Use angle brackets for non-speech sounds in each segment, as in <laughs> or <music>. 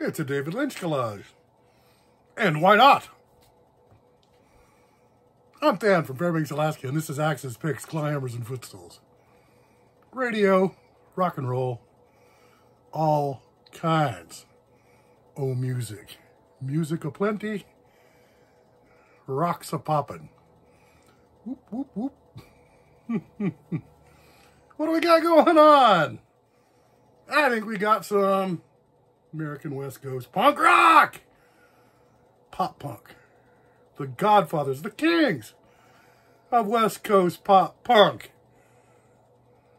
It's a David Lynch collage. And why not? I'm Dan from Fairbanks, Alaska, and this is Axes Picks, Clawhammers, and Footstools. Radio, rock and roll, all kinds. Oh, music. Music aplenty, rocks a poppin'. Whoop, whoop, whoop. <laughs> what do we got going on? I think we got some American West Coast punk rock, pop punk, the godfathers, the kings of West Coast pop punk,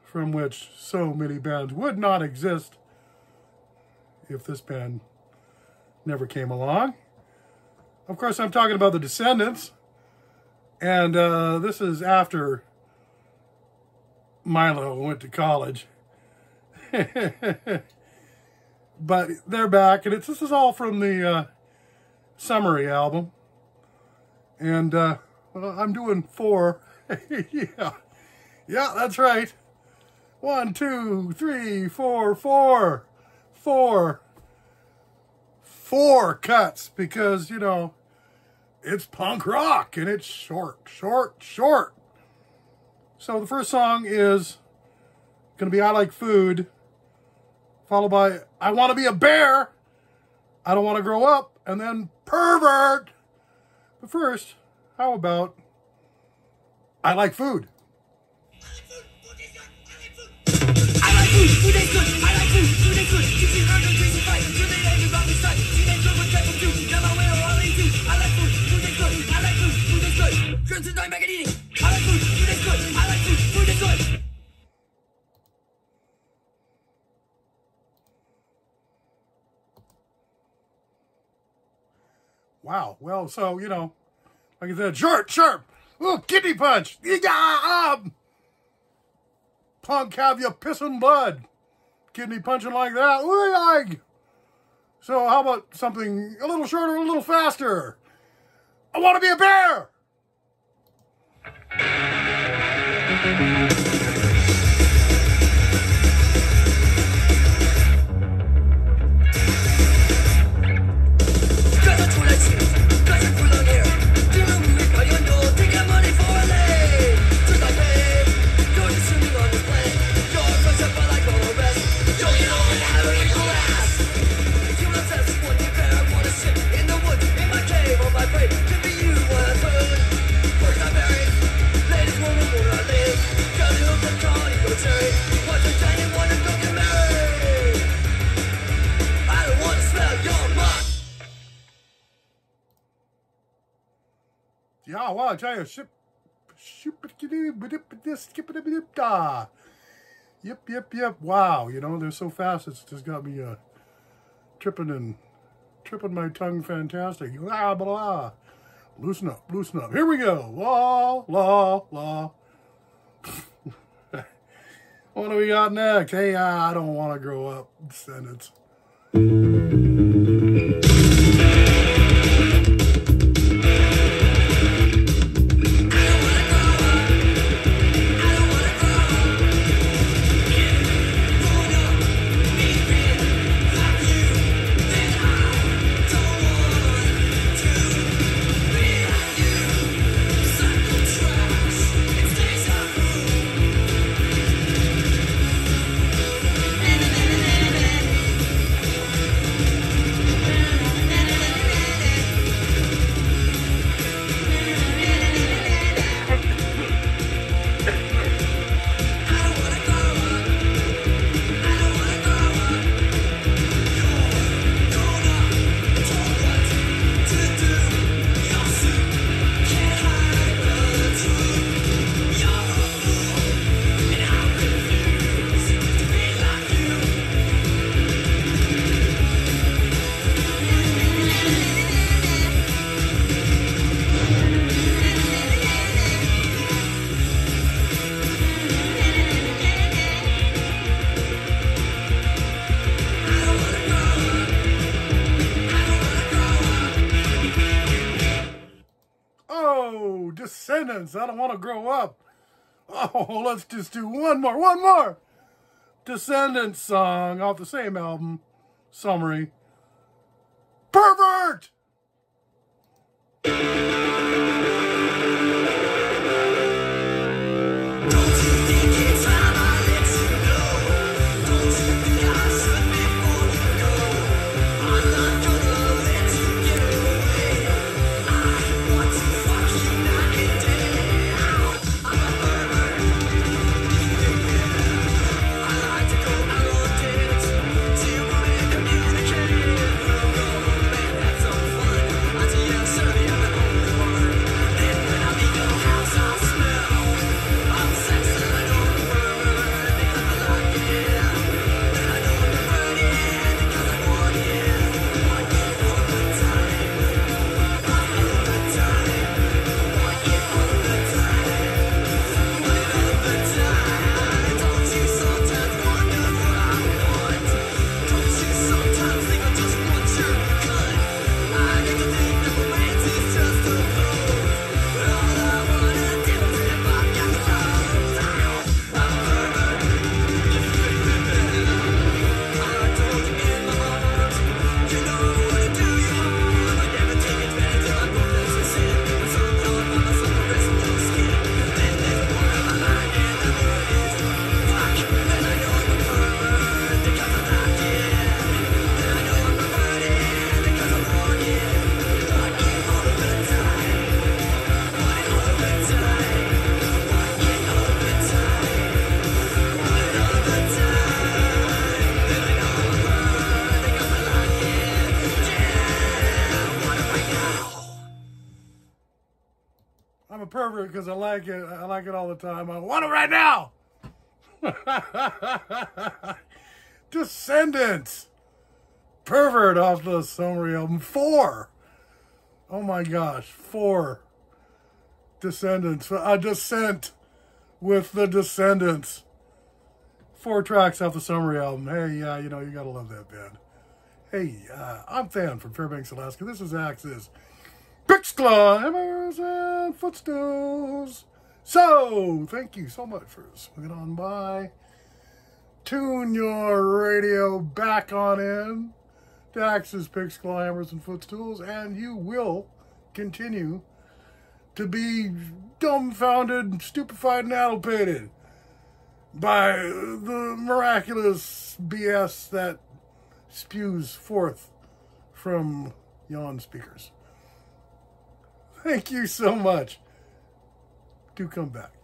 from which so many bands would not exist if this band never came along. Of course, I'm talking about the Descendents, and uh, this is after Milo went to college. <laughs> but they're back, and it's this is all from the uh, Somery album, and uh, I'm doing four. <laughs> yeah, yeah, that's right. One, two, three, four, four, four, four cuts because you know it's punk rock and it's short, short, short. So the first song is going to be I Like Food followed by I Want to Be a Bear, I Don't Want to Grow Up, and then Pervert. But first, how about I Like Food? I like food, food is good. Wow. Well, so, you know, like I said, sharp, sharp. Ooh, kidney punch. Yeah, um, punk have you pissing blood. Kidney punching like that. Like. So how about something a little shorter, a little faster? I want to be a bear. Well, I ship, ship, ah. Yep, yep, yep. Wow, you know, they're so fast, it's just got me uh, tripping and tripping my tongue fantastic. Blah, blah, blah. Loosen up, loosen up. Here we go. La, la, la. what do we got next? Hey, uh, I don't want to grow up. Sentence. Descendents. I don't want to grow up. Oh, let's just do one more, one more. Descendents song off the same album, Somery. Pervert! Because I like it. I like it all the time. I want it right now. <laughs> Descendents. Pervert off the Somery album. Four. Oh my gosh. Four. Descendents. A descent with the Descendents. Four tracks off the Somery album. Hey, yeah, you know, you gotta love that band. Hey, uh, I'm Dan from Fairbanks, Alaska. This is Axes. Pitch climbers and footstools. So, thank you so much for swinging on by. Tune your radio back on in to Picks, Clawhammers, and Footstools, and you will continue to be dumbfounded, stupefied, and addlepated by the miraculous BS that spews forth from yon speakers. Thank you so much. Do come back.